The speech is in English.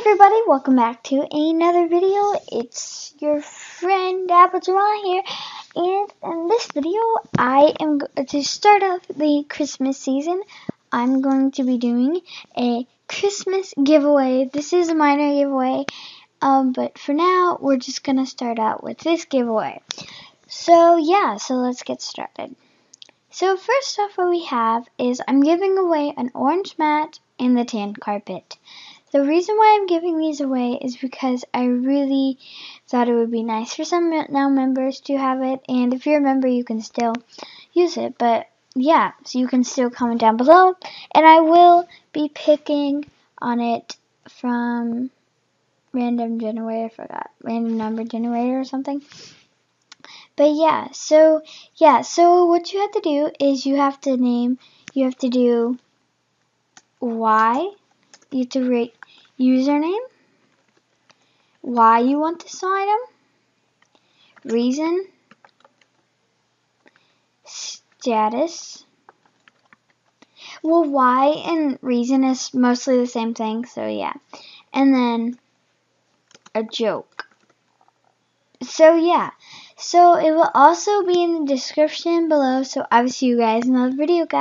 everybody, welcome back to another video. It's your friend Apple here, and in this video, I am to start off the Christmas season. I'm going to be doing a Christmas giveaway. This is a minor giveaway, um, but for now, we're just gonna start out with this giveaway. So yeah, so let's get started. So first off, what we have is I'm giving away an orange mat and the tan carpet. The reason why I'm giving these away is because I really thought it would be nice for some now members to have it, and if you're a member, you can still use it. But yeah, so you can still comment down below, and I will be picking on it from random generator, I forgot, random number generator or something. But yeah, so yeah, so what you have to do is you have to name, you have to do why, you have to rate username, why you want this item, reason, status. Well, why and reason is mostly the same thing, so yeah. And then a joke. So yeah. So it will also be in the description below, so I will see you guys in another video, guys.